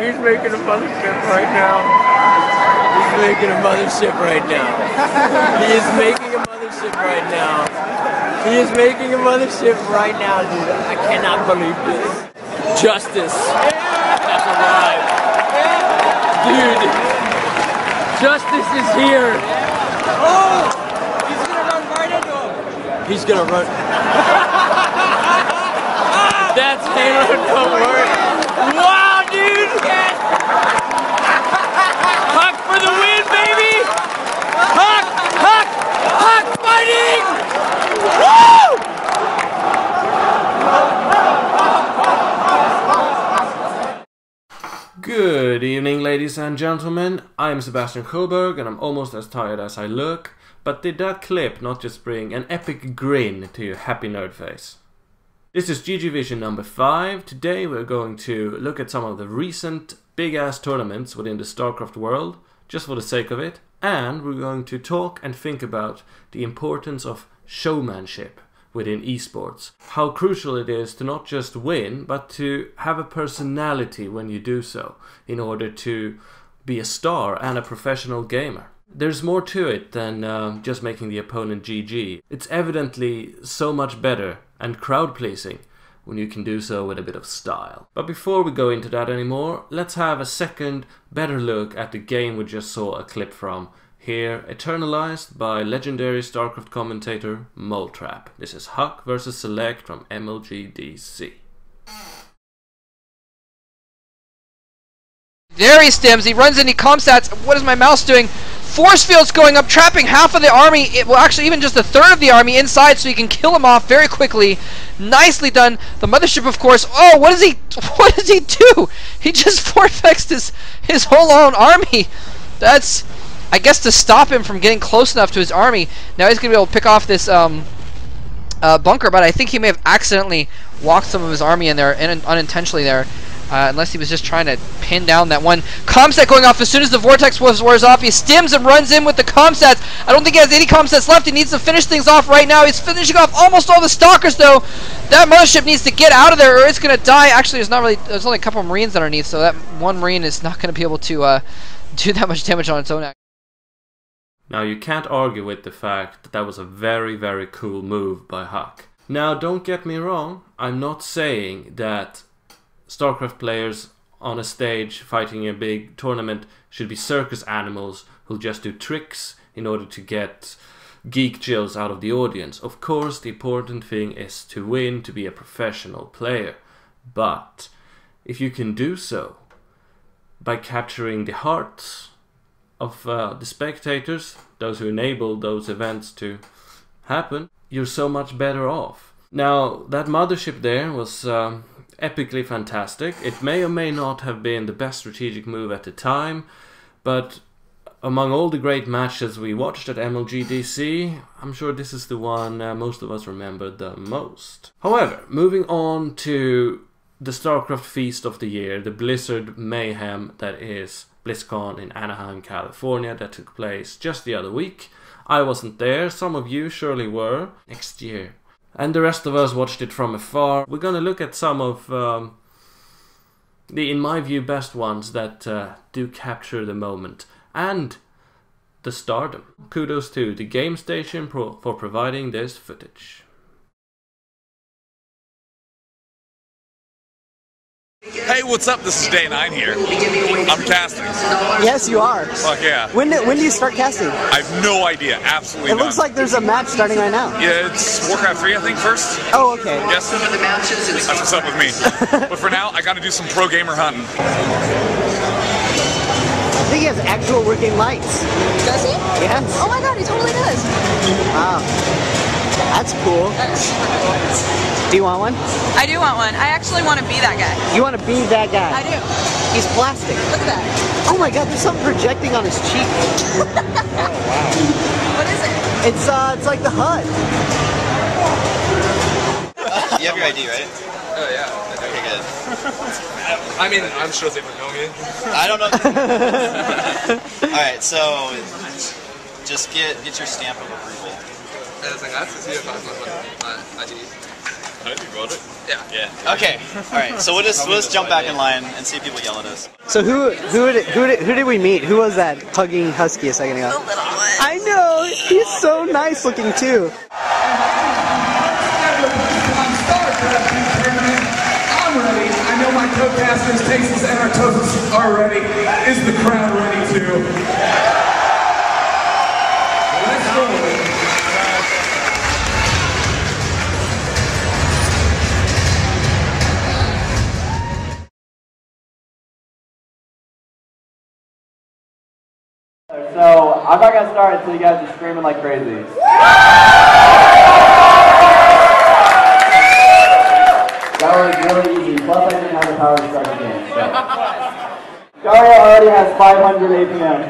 He's making a mothership right now. He's making a mothership right now. He is making a mothership right now. He is making a mothership right now, dude. I cannot believe this. Justice has arrived. Dude, justice is here. Oh! He's gonna run right into him. He's gonna run. That's Halo no worry. Wow, dude! HuK for the win, baby! HuK! HuK! HuK fighting! Woo! Good evening, ladies and gentlemen. I'm Sebastian Sjöberg, and I'm almost as tired as I look. But did that clip not just bring an epic grin to your happy nerd face? This is GG Vision number 5. Today we're going to look at some of the recent big ass tournaments within the StarCraft world, just for the sake of it, and we're going to talk and think about the importance of showmanship within esports. How crucial it is to not just win, but to have a personality when you do so, in order to be a star and a professional gamer. There's more to it than um, just making the opponent GG. It's evidently so much better and crowd pleasing when you can do so with a bit of style. But before we go into that anymore, let's have a second, better look at the game we just saw a clip from. Here, eternalized by legendary StarCraft commentator Moletrap. This is HuK versus Select from MLGDC. There he stims, he runs in, he comsats. What is my mouse doing? Force fields going up, trapping half of the army, it, well actually even just a third of the army inside so he can kill him off very quickly. Nicely done. The mothership of course, oh what does he, what does he do? He just vortexed his, his whole own army. That's, I guess to stop him from getting close enough to his army. Now he's going to be able to pick off this um, uh, bunker, but I think he may have accidentally walked some of his army in there, in, unintentionally there. Uh, unless he was just trying to pin down that one comsat going off as soon as the vortex was wears off. He stims and runs in with the comsats. I don't think he has any comsats left. He needs to finish things off right now. He's finishing off almost all the stalkers though. That mothership needs to get out of there or it's gonna die. Actually, there's not really. There's only a couple marines underneath, so that one marine is not gonna be able to uh, do that much damage on its own. Now you can't argue with the fact that that was a very very cool move by HuK. Now don't get me wrong, I'm not saying that StarCraft players on a stage fighting a big tournament should be circus animals who'll just do tricks in order to get geek chills out of the audience. Of course, the important thing is to win, to be a professional player. But if you can do so by capturing the hearts of uh, the spectators, those who enable those events to happen, you're so much better off. Now, that mothership there was um, epically fantastic. It may or may not have been the best strategic move at the time, but among all the great matches we watched at MLGDC, I'm sure this is the one uh, most of us remember the most. However, moving on to the StarCraft Feast of the Year, the Blizzard Mayhem that is BlizzCon in Anaheim, California, that took place just the other week. I wasn't there, some of you surely were. Next year. And the rest of us watched it from afar. We're gonna look at some of um, the, in my view, best ones that uh, do capture the moment. And the stardom. Kudos to the Game Station Pro for providing this footage. Hey, what's up? This is Day 9 here. I'm casting. Yes, you are. Fuck yeah. When do, when do you start casting? I have no idea. Absolutely It none. looks like there's a match starting right now. Yeah, it's Warcraft 3, I think, first. Oh, okay. Yes? That's what's up with me. but for now, I gotta do some pro gamer hunting. I think he has actual working lights. Does he? Yes. Oh my god, he totally does. Wow. That's cool. That's super cool. Do you want one? I do want one. I actually want to be that guy. You want to be that guy? I do. He's plastic. Look at that. Oh my god, there's something projecting on his cheek. What is it? It's uh, it's like the HUD. You have your ID, right? Oh, yeah. Okay, good. I mean, I'm sure they would know me. I don't know. All right, so just get get your stamp of approval. I was like, I have to see if I have my ID. Yeah. Yeah. Okay. All right. So we'll just we'll just jump back in line and see people yell at us. So who who did, who did, who did we meet? Who was that hugging husky a second ago? The little one. I know. He's so nice looking too. I'm ready. I know my co-casters, Tastes and Artosis are ready. Is the crowd ready too? So I'm not gonna start until you guys are screaming like crazy. That was really easy. Plus, I didn't have the power to start the game. So. Dario already has 500 APM.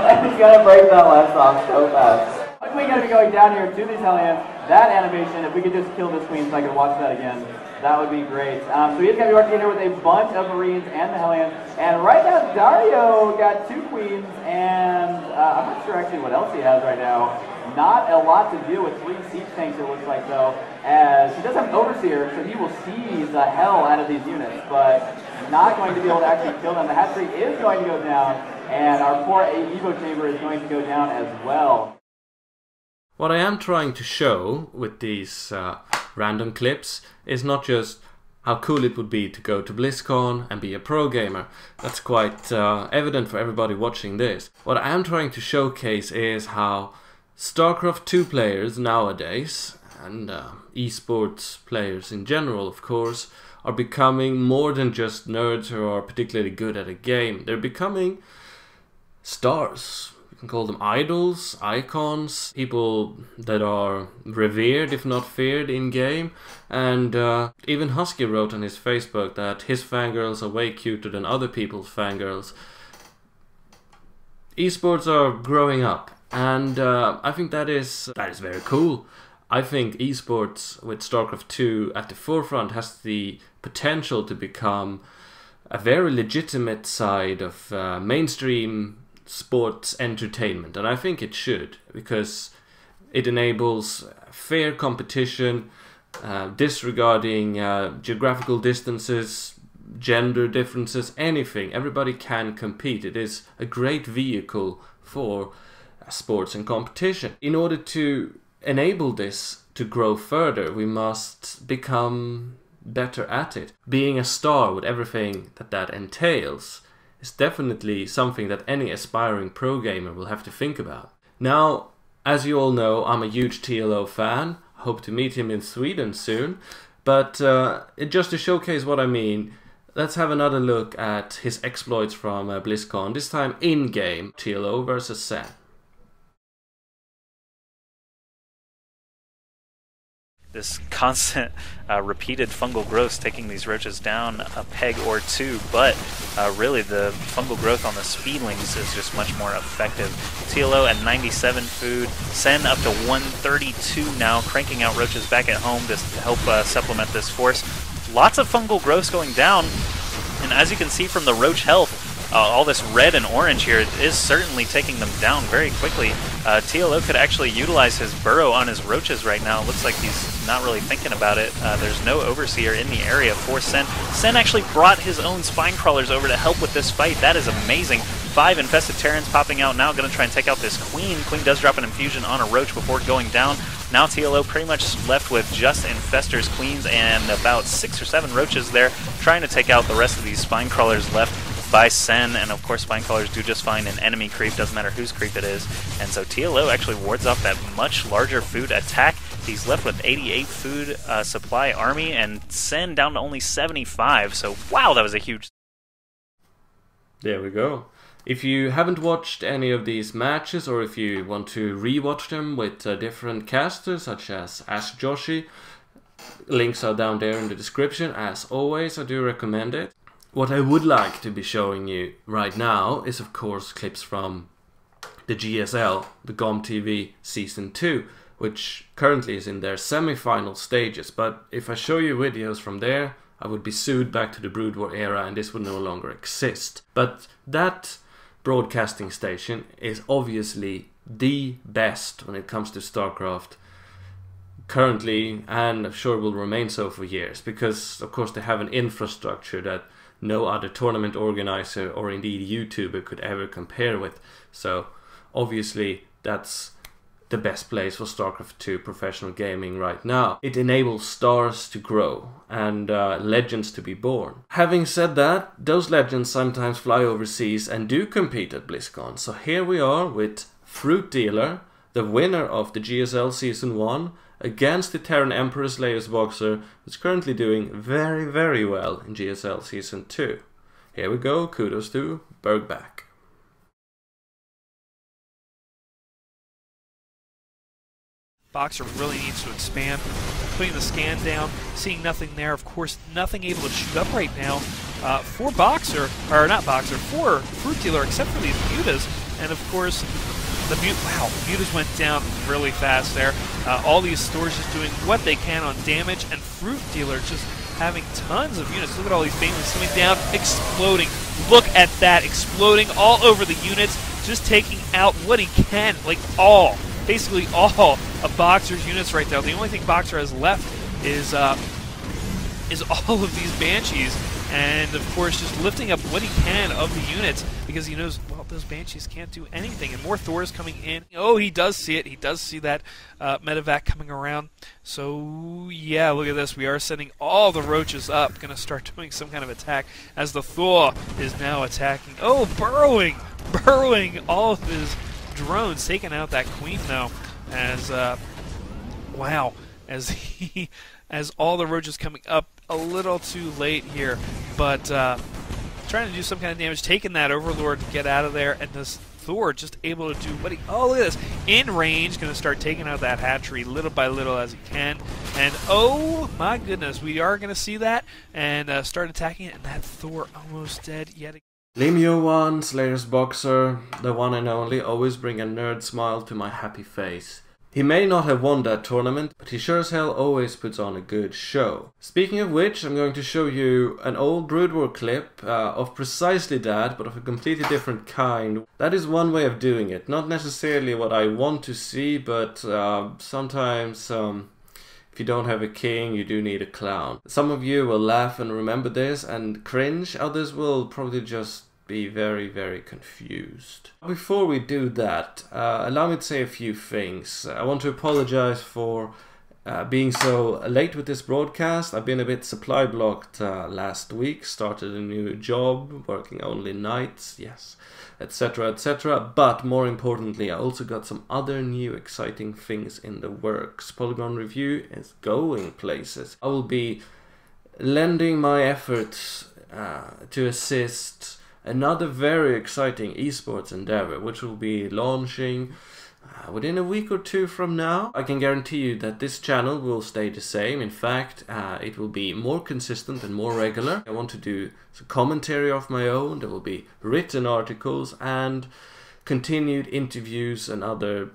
and he's gonna break that last off so fast. I'm gonna be going down here to these Hellions. That animation, if we could just kill this queen so I could watch that again, that would be great. Um, so he's gonna be working here with a bunch of Marines and the Hellions. And right now, Dario got two queens, and uh, I'm not sure actually what else he has right now. Not a lot to do with three siege tanks, it looks like, though, as he does have an overseer, so he will seize the hell out of these units, but not going to be able to actually kill them. The hatchery is going to go down, and our poor Evo chamber is going to go down as well. What I am trying to show with these uh, random clips is not just how cool it would be to go to BlizzCon and be a pro gamer. That's quite uh, evident for everybody watching this. What I am trying to showcase is how StarCraft 2 players nowadays, and uh, esports players in general, of course, are becoming more than just nerds who are particularly good at a game. They're becoming stars. Can call them idols, icons, people that are revered, if not feared, in game. And uh, even Husky wrote on his Facebook that his fangirls are way cuter than other people's fangirls. Esports are growing up, and uh, I think that is that is very cool. I think esports with StarCraft 2 at the forefront has the potential to become a very legitimate side of uh, mainstream sports entertainment, and I think it should because it enables fair competition, uh, disregarding uh, geographical distances, gender differences, anything. Everybody can compete. It is a great vehicle for sports and competition. In order to enable this to grow further, we must become better at it. Being a star with everything that that entails is definitely something that any aspiring pro gamer will have to think about. Now, as you all know, I'm a huge TLO fan. Hope to meet him in Sweden soon. But uh, just to showcase what I mean, let's have another look at his exploits from uh, BlizzCon, this time in game TLO versus Sen. this constant uh, repeated fungal growth taking these roaches down a peg or two but uh, really the fungal growth on the speedlings is just much more effective TLO at 97 food Sen up to 132 now cranking out roaches back at home to help uh, supplement this force lots of fungal growth going down and as you can see from the roach health uh, all this red and orange here is certainly taking them down very quickly. Uh, TLO could actually utilize his burrow on his roaches right now. Looks like he's not really thinking about it. Uh, there's no overseer in the area for Sen. Sen actually brought his own spine crawlers over to help with this fight. That is amazing. Five infested Terrans popping out now, going to try and take out this queen. Queen does drop an infusion on a roach before going down. Now TLO pretty much left with just infestors, queens, and about six or seven roaches there, trying to take out the rest of these spine crawlers left by Sen, and of course spine crawlers do just fine in enemy creep, doesn't matter whose creep it is. And so TLO actually wards off that much larger food attack. He's left with 88 food uh, supply army, and Sen down to only 75. So wow, that was a huge. There we go. If you haven't watched any of these matches, or if you want to rewatch them with uh, different casters, such as Ask Joshy, links are down there in the description. As always, I do recommend it. What I would like to be showing you right now is of course clips from the GSL, the GOM TV Season 2, which currently is in their semi-final stages, but if I show you videos from there, I would be sued back to the Brood War era and this would no longer exist. But that broadcasting station is obviously the best when it comes to StarCraft currently, and I'm sure will remain so for years, because of course they have an infrastructure that no other tournament organizer or indeed YouTuber could ever compare with. So obviously that's the best place for StarCraft 2 professional gaming right now. It enables stars to grow and uh, legends to be born. Having said that, those legends sometimes fly overseas and do compete at BlizzCon. So here we are with Fruit Dealer, the winner of the GSL Season 1, against the Terran Emperor SlayerS Boxer, who's currently doing very, very well in GSL Season 2. Here we go, kudos to Burgback. Boxer really needs to expand. Putting the scan down, seeing nothing there. Of course, nothing able to shoot up right now uh, for Boxer, or not Boxer, for Fruit Dealer, except for these mutas. And of course, the mute. Wow, mutas went down really fast there. Uh, all these Thors just doing what they can on damage, and Fruit Dealer just having tons of units. Look at all these banelings coming down, exploding. Look at that, exploding all over the units, just taking out what he can, like all basically all of Boxer's units right now. The only thing Boxer has left is uh, is all of these Banshees, and of course just lifting up what he can of the units because he knows well those Banshees can't do anything, and more Thor is coming in. Oh, he does see it. He does see that uh, medevac coming around. So yeah, look at this. We are sending all the roaches up. Going to start doing some kind of attack as the Thor is now attacking. Oh, burrowing, burrowing all of his drones taking out that queen though as uh, wow as he as all the roaches coming up a little too late here but uh, trying to do some kind of damage taking that overlord to get out of there and this Thor just able to do what he oh look at this in range going to start taking out that hatchery little by little as he can and oh my goodness we are going to see that and uh, start attacking it and that Thor almost dead yet again. Lim Yo-hwan, SlayerS Boxer, the one and only, always bring a nerd smile to my happy face. He may not have won that tournament, but he sure as hell always puts on a good show. Speaking of which, I'm going to show you an old Brood War clip uh, of precisely that, but of a completely different kind. That is one way of doing it. Not necessarily what I want to see, but uh, sometimes um, if you don't have a king, you do need a clown. Some of you will laugh and remember this and cringe, others will probably just be very, very confused. Before we do that, uh, allow me to say a few things. I want to apologize for uh, being so late with this broadcast. I've been a bit supply blocked uh, last week, started a new job, working only nights, yes, etc., etc. But more importantly, I also got some other new exciting things in the works. Polygon Revue is going places. I will be lending my efforts uh, to assist another very exciting esports endeavor, which will be launching uh, within a week or two from now. I can guarantee you that this channel will stay the same. In fact, uh, it will be more consistent and more regular. I want to do some commentary of my own. There will be written articles and continued interviews and other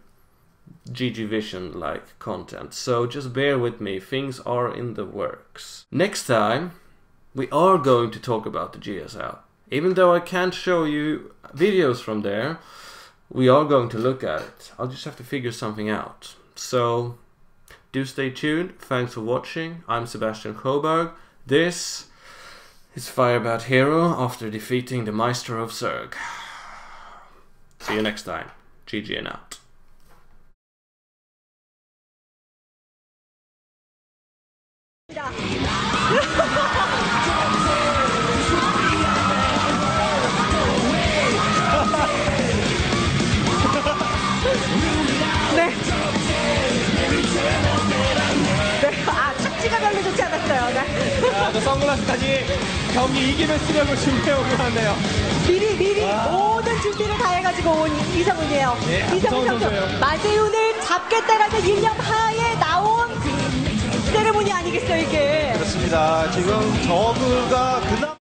GG Vision like content. So just bear with me, things are in the works. Next time, we are going to talk about the GSL. Even though I can't show you videos from there, we are going to look at it. I'll just have to figure something out. So, do stay tuned. Thanks for watching. I'm Sebastian Sjöberg. This is Firebat Hero after defeating the Maestro of Zerg. See you next time. GG and 경기 이기면 쓰려고 준비해오고 왔네요. 미리 미리 모든 준비를 다 해가지고 온 이성훈이에요. 네, 이성훈 선수 선수예요. 마재훈을 잡겠다라는 일념 하에 나온 세레모니 아니겠어요 이게? 그렇습니다. 지금 저그가 그나